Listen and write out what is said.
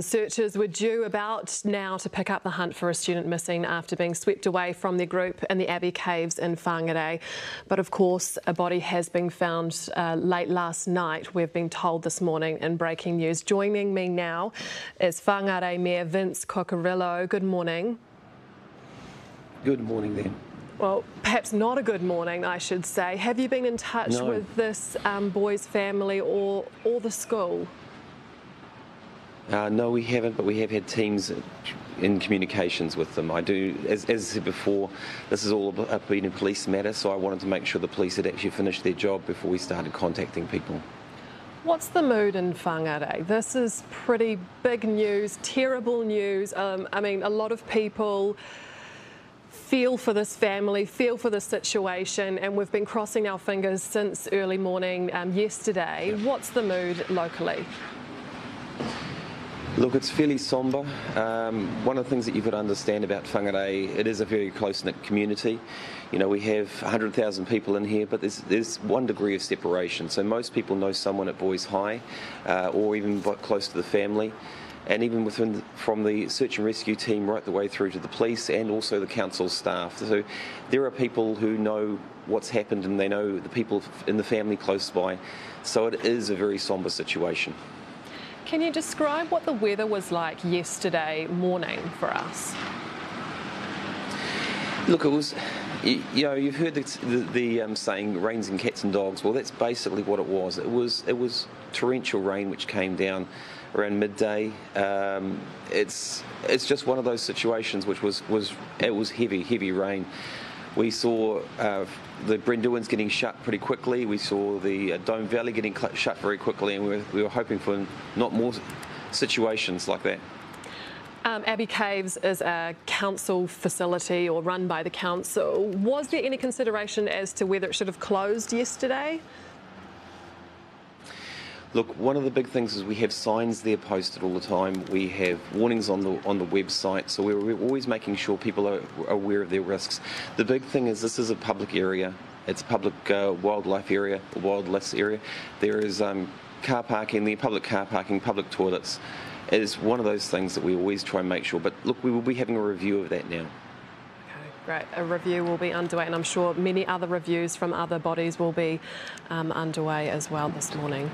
Searchers were due about now to pick up the hunt for a student missing after being swept away from their group in the Abbey Caves in Whangarei. But of course, a body has been found uh, late last night, we've been told this morning in breaking news. Joining me now is Whangarei Mayor Vince Cocurullo. Good morning. Good morning, then. Well, perhaps not a good morning, I should say. Have you been in touch no. with this um, boy's family or, or the school? Uh, no, we haven't, but we have had teams in communications with them. I do, as, as I said before, this is all been a police matter, so I wanted to make sure the police had actually finished their job before we started contacting people. What's the mood in Whangarei? This is pretty big news, terrible news. Um, I mean, a lot of people feel for this family, feel for this situation, and we've been crossing our fingers since early morning um, yesterday. What's the mood locally? Look, it's fairly sombre. Um, one of the things that you've got to understand about Whangarei, it is a very close-knit community. You know, we have 100,000 people in here, but there's, there's one degree of separation. So most people know someone at Boys High, uh, or even close to the family. And even within the, from the search and rescue team right the way through to the police and also the council staff. So there are people who know what's happened and they know the people in the family close by. So it is a very sombre situation. Can you describe what the weather was like yesterday morning for us? Look, it was, you, know, you've heard the, the, the um, saying "rains and cats and dogs." Well, that's basically what it was. It was it was torrential rain which came down around midday. Um, it's it's just one of those situations which was was it was heavy heavy rain. We saw uh, the Brynderwyns getting shut pretty quickly. We saw the uh, Dome Valley getting shut very quickly, and we were, we were hoping for not more situations like that. Um, Abbey Caves is a council facility or run by the council. Was there any consideration as to whether it should have closed yesterday? Look, one of the big things is we have signs there posted all the time. We have warnings on the on the website, so we're, always making sure people are aware of their risks. The big thing is this is a public area. It's a public uh, wildlife area, wildlife area. There is um, car parking, the public car parking, public toilets. It is one of those things that we always try and make sure. But look, we will be having a review of that now. Great. A review will be underway, and I'm sure many other reviews from other bodies will be um, underway as well this morning.